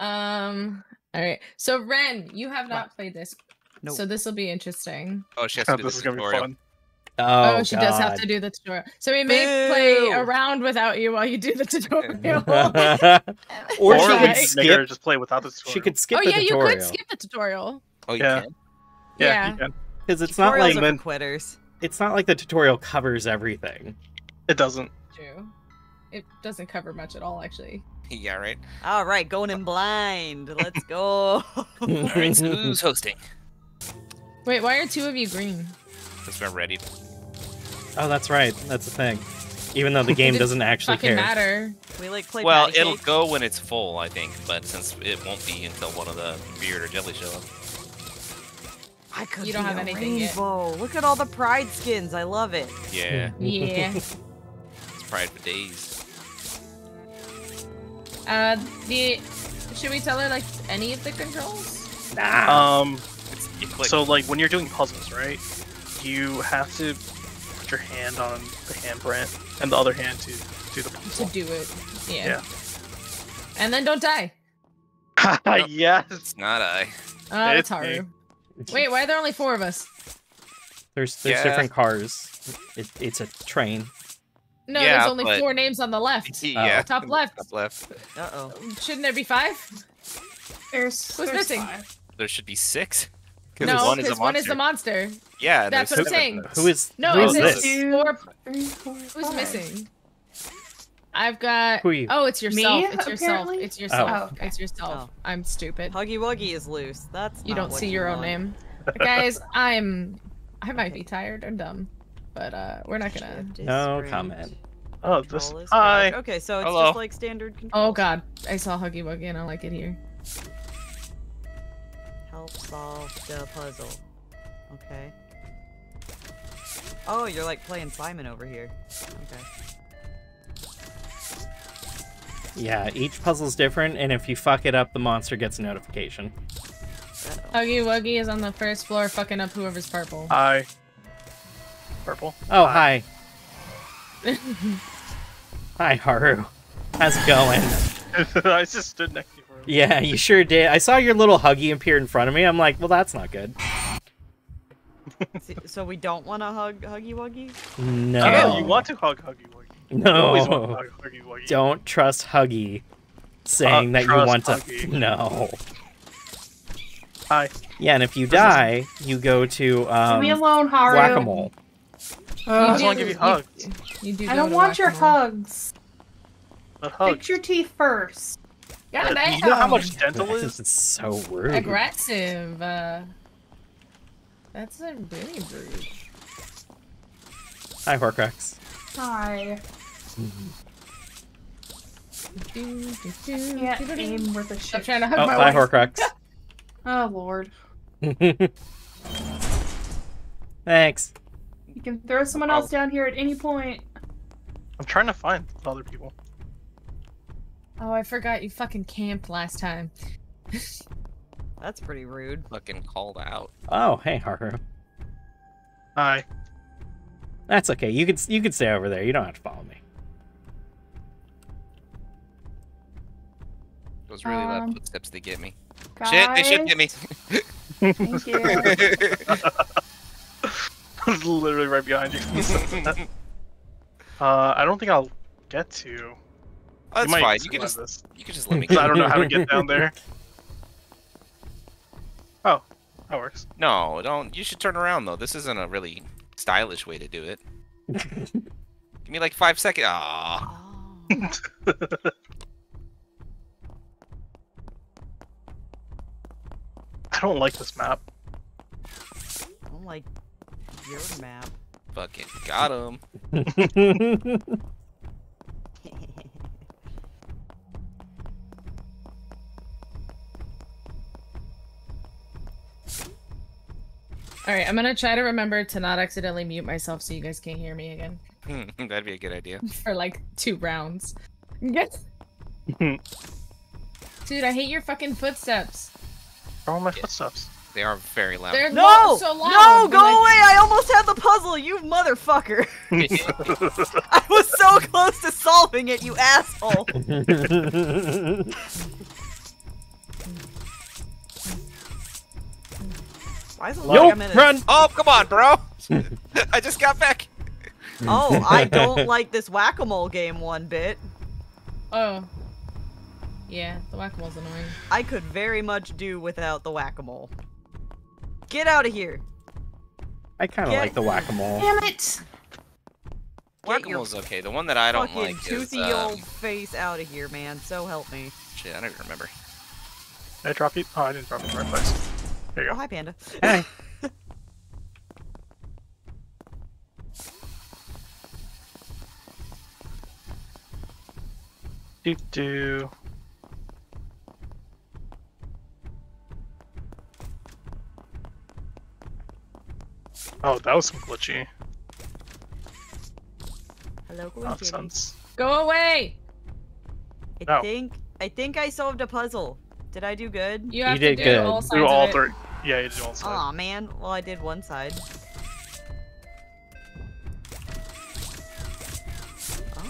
Um. All right. So Ren, you have not played this, Nope. so this will be interesting. Oh, she has to Oh, do this the is gonna be tutorial. fun. Oh, Oh, she does have to do the tutorial. So we may play around without you while you do the tutorial. or Or she could Right. make her skip. just play without the tutorial. She could skip oh the yeah, you could skip the tutorial. Oh, you Yeah. can. Yeah, yeah. you because it's not like are quitters. it's not like the tutorial covers everything. It doesn't. True. It doesn't cover much at all, actually. Yeah, right. All right, going in blind. Let's go. All right, so who's hosting? Wait, why are two of you green? Because we're ready. Oh, that's right. That's the thing. Even though the game It doesn't actually Fucking care. matter. we like play. Well, it'll cake? go when it's full, I think, but since it won't be until one of the beard or jelly show up. I could You don't have a anything yet. rainbow. Look at all the pride skins. I love it. Yeah, Yeah. it's pride for days. Uh, the should we tell her like any of the controls? Ah, Um, you click. so like when you're doing puzzles, right? You have to put your hand on the handprint and the other hand to do the To do it. Yeah. Yeah. And then don't die. yes. it's not I. Uh, It's that's Haru. Wait, why are there only four of us? there's there's Yeah. different cars. It, it's a train. No, Yeah, there's only but- four names on the left. yeah. Top left. Top left. Uh oh. Shouldn't there be five? There's, Who's there's missing? five. There should be six. Because No, one is one is the monster. monster. Yeah, That's there's what I'm saying. Who is No, who it is this? Two, four. three, four, Who's five. missing? I've got. Who are you? Oh, it's yourself. Me, it's yourself. apparently? It's yourself. Oh, okay. It's yourself. Oh. I'm stupid. Huggy Wuggy is loose. That's You not don't what see you your own name, Guys, I'm. I might be tired or dumb, but uh, we're not gonna. Shift is No comment. Oh, this. is Hi. crouch. Okay, so it's Hello. just like standard control. Oh God, I saw Huggy Wuggy and I like it here. Help solve the puzzle. Okay. Oh, you're like playing Simon over here. Okay. Yeah, each puzzle's different, and if you fuck it up, the monster gets a notification. Uh-oh. Huggy Wuggy is on the first floor, fucking up whoever's purple. Hi. Purple. Oh, hi. Hi, Haru. How's it going? I just stood next to you. For a Yeah, you sure did. I saw your little huggy appear in front of me. I'm like, well, that's not good. So we don't want to hug Huggy Wuggy? No. Yeah, you want to hug Huggy Wuggy. You always want to No. hug Huggy Wuggy. Don't trust Huggy saying Uh, that you trust want to. Huggy. No. Hi. Yeah, and if you die, you go to Leave um, me alone, Haru. whack-a-mole. I Ugh. just want to give you hugs. You do I don't want your hugs. But hugs. Fix your teeth first. God Uh, you know how much dental This is? is so rude. Aggressive. Uh, that's a really rude. Hi, Horcrux. Hi. Do, do, do, Can't do, do, do. aim worth a I'm trying to hug Oh, my bye, wife. Horcrux. Oh lord. Thanks. You can throw someone else down here at any point. I'm trying to find other people. Oh, I forgot you fucking camped last time. That's pretty rude. Fucking called out. Oh, hey, Haru. Hi. That's okay. You can you can stay over there. You don't have to follow me. Those really Um, loud footsteps to get me. Guys, Shit, they should get me. Thank you. I was literally right behind you. uh, I don't think I'll get to. That's you might fine. You can survive just this. you can just let me. 'Cause I don't know how to get down there. Oh, that works. No, don't. You should turn around though. This isn't a really stylish way to do it. Give me like five seconds. Ah, Oh. I don't like this map. I don't like your map. fucking got him. All right, I'm gonna try to remember to not accidentally mute myself so you guys can't hear me again That'd be a good idea. for like two rounds. Yes. Dude, I hate your fucking footsteps. Where are all my footsteps? They are very loud. They're no! So loud. No, go away! I almost had the puzzle, you motherfucker! I was so close to solving it, you asshole! Why is it like Yo, run! Oh, come on, bro! I just got back! Oh, I don't like this whack-a-mole game one bit. Oh. Yeah, the whack-a-mole's annoying. I could very much do without the whack-a-mole. Get out of here. I kind of like the whack-a-mole. Damn it! Whack-a-mole's okay. The one that I don't Fucking like is toothy um, old face out of here, man. So help me. shit. I don't even remember. Did I drop you? Oh, I didn't drop you in the right place. There you Oh, go. hi, Panda. Hey. Do do. Oh, that was some glitchy Hello, nonsense. Go away! I No. think I think I solved a puzzle. Did I do good? You have did to do good. all sides Do all of it. three. Yeah, you did all sides. Aw, man. Well, I did one side.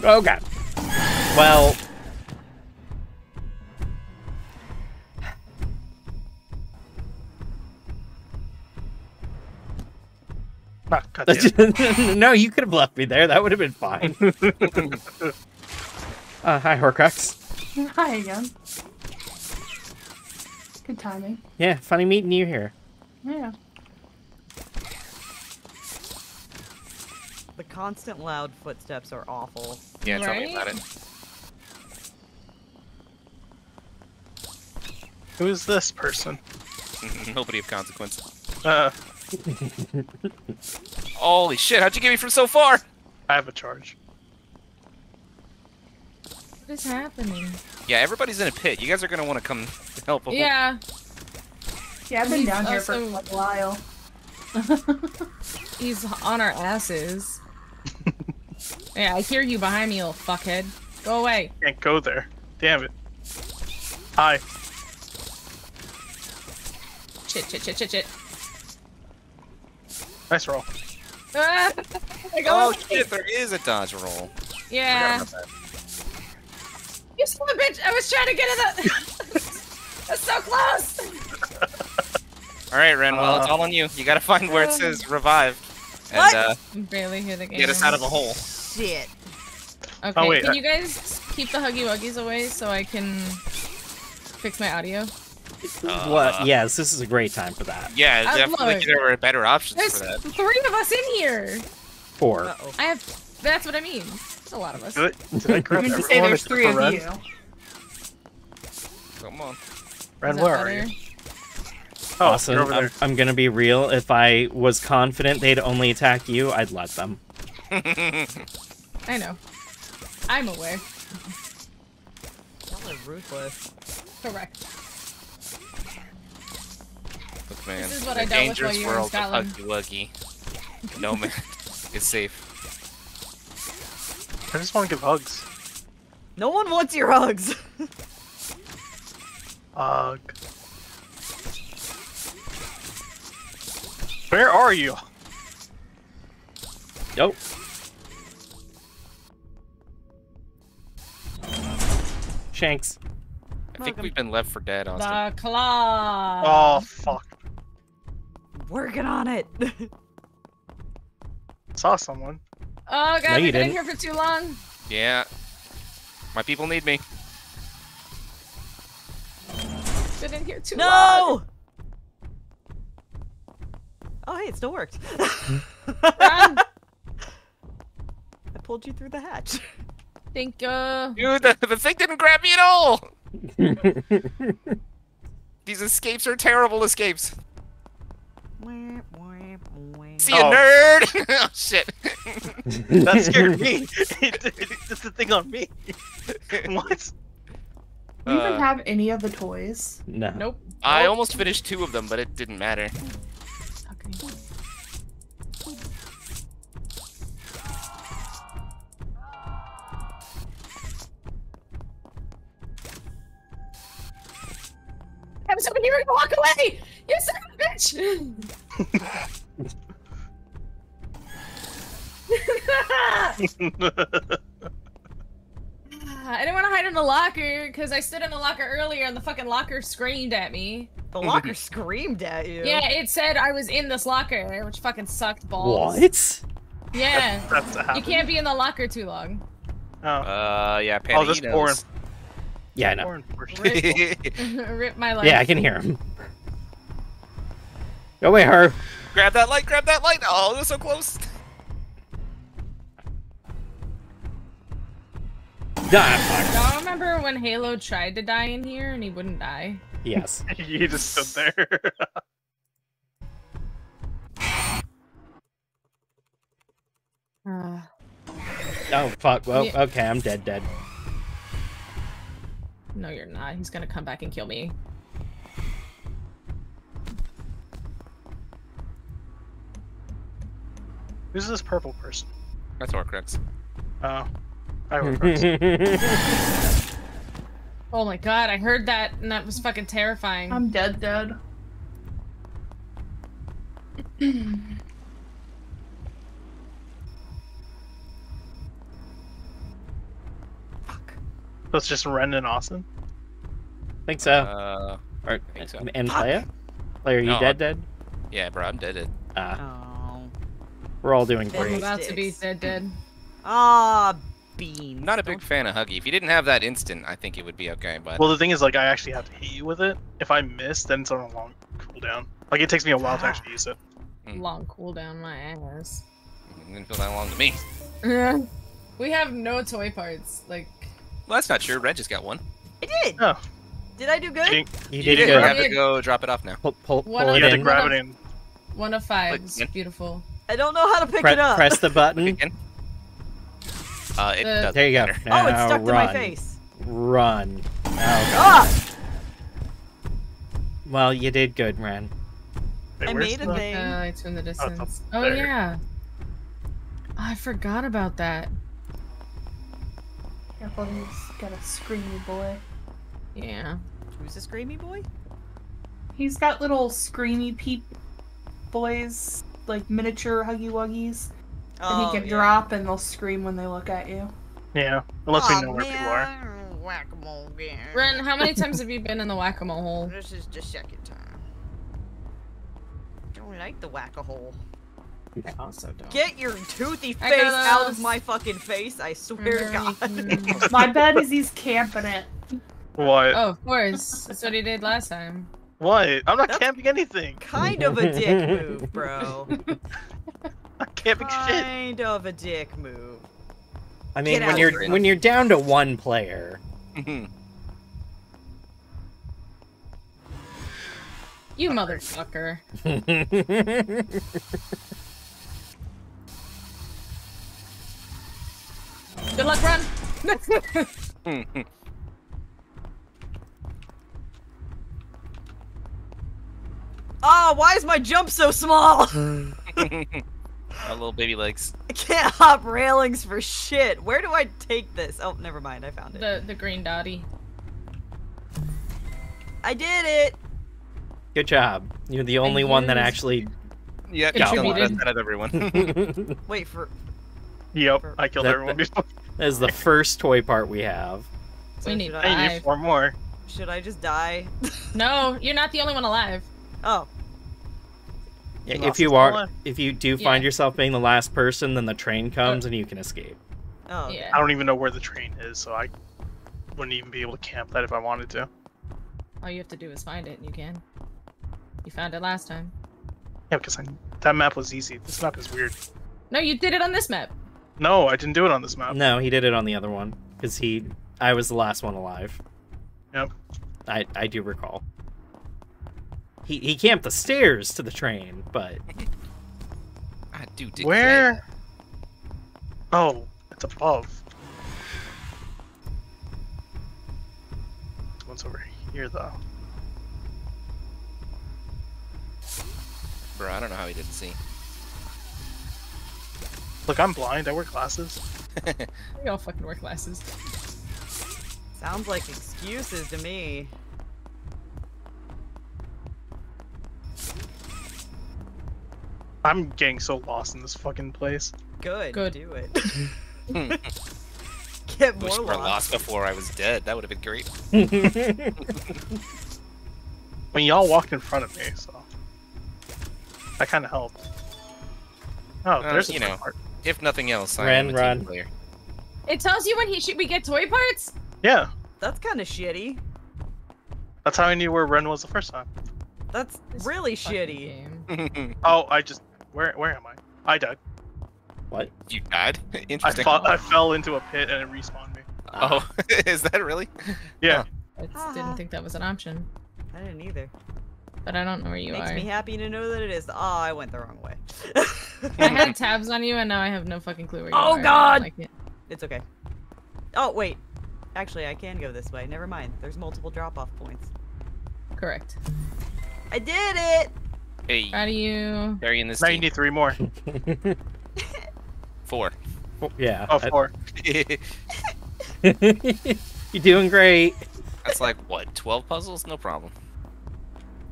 Oh god. Well, no, you could have left me there. That would have been fine. uh, hi, Horcrux. Hi again. Good timing. Yeah, funny meeting you here. Yeah. The constant loud footsteps are awful. Yeah, tell me about it. Who is this person? Nobody of consequence. Uh, Holy shit! How'd you get me from so far? I have a charge. What is happening? Yeah, everybody's in a pit. You guys are gonna want to come help. Yeah, Yeah, I've been He's down here for a while. he's on our asses. yeah, I hear you behind me, you little fuckhead. Go away. Can't go there. Damn it. Hi. Chit, chit, chit, chit, chit. Nice roll. Ah! I Oh shit! There is a dodge roll. Yeah. Forgot about that. You son of a bitch! I was trying to get in the. That's so close. All right, Ren. Well, it's Uh, all on you. You gotta find where it says revive, and What? uh, I barely hear the game. get us out of a hole. Shit. Okay, Oh, wait, can I- you guys keep the Huggy Wuggies away so I can fix my audio? What? Yes, this is a great time for that. Yeah, Uh, definitely look. there were better options There's for that. three of us in here. Four. Uh-oh. I have. That's what I mean. A lot of us. Did I, did I I grab meant to say there's three of Ren? you. Come on. Ren, Is that where are you? Oh, awesome. you're I'm. I'm gonna be real. If I was confident they'd only attack you, I'd let them. I know. I'm aware. Y'all are ruthless. Correct. Look, man. This is what in I a dealt with dangerous while you were in world of Scotland. Huggy Wuggy. No man is safe. I just want to give hugs. No one wants your hugs. Hug. Where are you? Nope. Shanks. I think Welcome. we've been left for dead, Austen. The claw. Oh, fuck. Working on it. Saw someone. Oh god, no, we've been in here for too long. Yeah. My people need me. Been in here too long. no. Oh, hey, it still worked. Run. I pulled you through the hatch. Think uh Dude, the, the thing didn't grab me at all! These escapes are terrible escapes. See you, Oh. nerd! oh, shit. That scared me. it, it, it's the thing on me. what? Do you Uh, even have any of the toys? no. Nope. I Nope. almost finished two of them, but it didn't matter. Okay. I was hoping you were gonna walk away! You son of a bitch! I didn't want to hide in the locker because I stood in the locker earlier and the fucking locker screamed at me. The locker screamed at you. Yeah, it said I was in this locker, which fucking sucked balls. What? Yeah. That's what You can't be in the locker too long. Oh, Uh, yeah, oh, this poor, Panitos. Yeah, I know. poor unfortunate. Rip my life. Yeah, I can hear him. Go away, her. grab that light, grab that light! Oh, they're so close! Ah, Y'all remember when Halo tried to die in here and he wouldn't die? Yes. he just stood there. Uh, Oh, fuck. Well, Yeah. okay, I'm dead, dead. no, you're not. He's gonna come back and kill me. Who's this purple person? That's Horcrux. Oh, I Horcrux. Oh my god, I heard that and that was fucking terrifying. I'm dead, dead. So it's just Ren and Austen. think so. Uh, or, think so. And Playa? Playa, are you No, dead, dead? yeah, bro, I'm dead. Uh, Oh. We're all doing Then I'm great. about to be Sticks. dead dead. Ah, beans. Not a big fan of Huggy. If you didn't have that instant, I think it would be okay, but... Well, the thing is, like, I actually have to hit you with it. If I miss, then it's on a long cooldown. Like, it takes me a while to actually use it. Mm. Long cooldown my ass. it didn't feel that long to me. we have no toy parts. Like Well, that's not true. Red just got one. I did. Oh. Did I do good? Ding. You You did did. good. You have to go drop it off now. Pull, pull, pull are it You had to in. grab it in. one of five. Like, yeah. Beautiful. I don't know how to pick Pre- it up. press the button. Uh, it The- doesn't There you go. matter. oh, Now it's stuck to my face. Run. Oh, Ah! well, you did good, Ren. Wait, I made a the- thing. Uh, it's in the distance. Oh, there. yeah. I forgot about that. Careful, he's got a screamy boy. Yeah. Who's the screamy boy? He's got little screamy peep boys, like miniature huggy wuggies, that Oh, he can yeah. drop and they'll scream when they look at you. Yeah, unless we Aw, know where people are. man, Whack-a-mole game. Ren, how many times have you been in the whack-a-mole hole? This is the second time. Don't like the whack-a-hole. I also don't. Get your toothy face got out of my fucking face! I swear to God. Mm. My bet is he's camping it. What? oh, of course. That's what he did last time. What? I'm not That's- camping anything. kind of a dick move, bro. I'm camping shit. Kind of a dick move. I mean, Get when you're when you're down to one player, You motherfucker. Good luck, Ren. Oh, why is my jump so small? My little baby legs. I can't hop railings for shit. Where do I take this? Oh, never mind. I found it. the the green dotty. I did it. good job. You're the only one that actually. Yeah, Got he's done the one. best out of everyone. Wait for. Yep, I killed That- everyone before. is the first toy part we have. So We need should I I, need four more. should I just die? No, you're not the only one alive. Oh, Yeah, if you are, wallet. if you do find Yeah. yourself being the last person, then the train comes and you can escape. oh. Yeah. I don't even know where the train is, so I wouldn't even be able to camp that if I wanted to. All you have to do is find it, and you can. You found it last time. Yeah, because I, that map was easy. This map is weird. No, you did it on this map. No, I didn't do it on this map. No, he did it on the other one because he. I was the last one alive. Yep. I I do recall. He he camped the stairs to the train, but I do dig Where? Oh, it's above. One's over here, though. Bro, I don't know how he didn't see. Look, I'm blind. I wear glasses. We all fucking wear glasses. Sounds like excuses to me. I'm getting so lost in this fucking place. Good. Good. Do it. get more we lost. lost before I was dead. That would have been great. I mean, y'all walked in front of me, so that kind of helped. Oh, Uh, there's you know. part. If nothing else, I Run, am a team run. player. It tells you when he should we get toy parts. Yeah, That's kind of shitty. that's how I knew where Ren was the first time. That's This really shitty. game. Oh, I just where where am I? I died. what? you died? I Interesting. fought, I fell into a pit and it respawned me. Oh, is that really? Yeah, I just Haha. didn't think that was an option, I didn't either. but I don't know where you Makes are. Makes me happy to know that it is. Oh, I went the wrong way. I had tabs on you, and now I have no fucking clue where you Oh, are. I don't God! like it. It's okay. Oh wait, actually I can go this way. Never mind. There's multiple drop-off points. Correct. I did it. Hey, How do you? carrying this now you team. need three more. Four. yeah. Oh, four. You're doing great. That's like what? Twelve puzzles? No problem.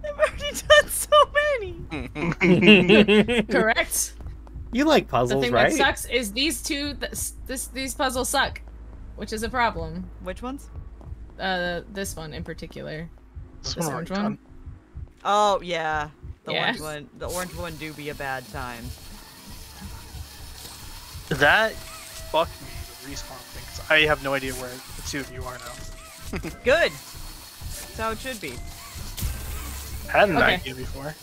I've already done so many. Correct. you like puzzles, The puzzles, thing right? that sucks is these two. This, this these puzzles suck, which is a problem. Which ones? Uh, this one in particular. This This one orange already one? done. Oh yeah, the Yeah. orange one. The orange one do be a bad time. That fucked me the respawn thing. 'cause I have no idea where the two of you are now. Good. That's how it should be. I had an Okay. idea before.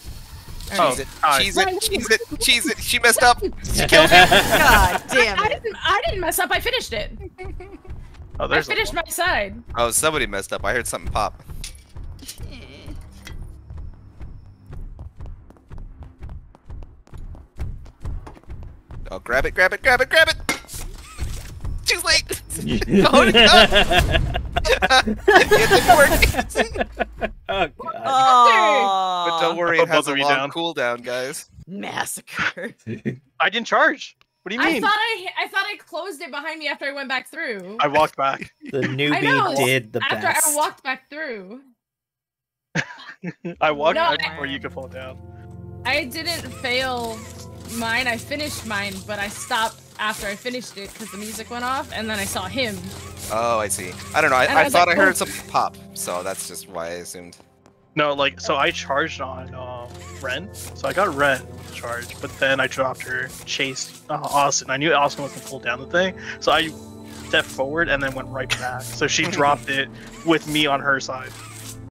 Oh, Cheese it, hi. cheese it, cheese it, cheese it. She messed up. She killed me. God damn I it. didn't. I didn't mess up. I finished it. Oh, I there's the finished my side. Oh, somebody messed up. I heard something pop. Oh, grab it, grab it, grab it, grab it! Too late! oh, no! it didn't work. oh god. Oh, but don't worry, it has both a of long down. cooldown, guys. Massacre. I didn't charge. What do you I mean? thought I. I thought I closed it behind me after I went back through. I walked back. The I newbie know. did the after best. I walked back through. I walked No, back I- before you could fall down. I didn't fail mine. I finished mine, but I stopped after I finished it because the music went off, and then I saw him. Oh, I see. I don't know. I, I I thought like, I heard "Oh." something pop, so that's just why I assumed. No, like so I charged on uh, Ren, so I got Ren charged, but then I dropped her, chased uh, Austen. I knew Austen was gonna pull down the thing, so I stepped forward and then went right back. So she dropped it with me on her side.